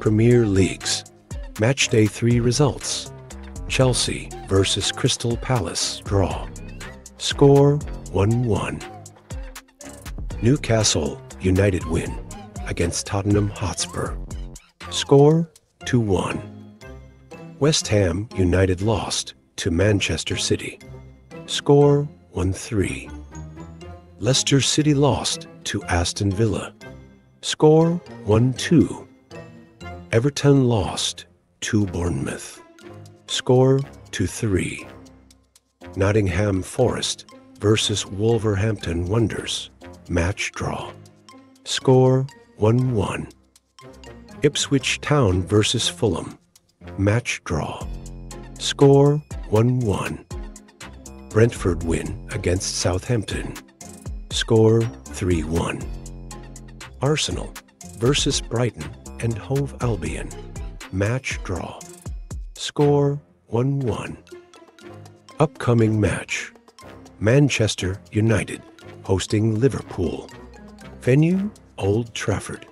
Premier Leagues. Matchday 3 results. Chelsea versus Crystal Palace draw. Score 1-1. Newcastle United win against Tottenham Hotspur. Score 2-1. West Ham United lost to Manchester City. Score 1-3. Leicester City lost to Aston Villa. Score 1-2. Everton lost to Bournemouth. Score 2-3. Nottingham Forest versus Wolverhampton Wanderers. Match draw. Score 1-1. Ipswich Town versus Fulham. Match draw. Score 1-1. Brentford win against Southampton. Score 3-1. Arsenal versus Brighton and Hove Albion. Match draw. Score 1-1. Upcoming match. Manchester United hosting Liverpool. Venue Old Trafford.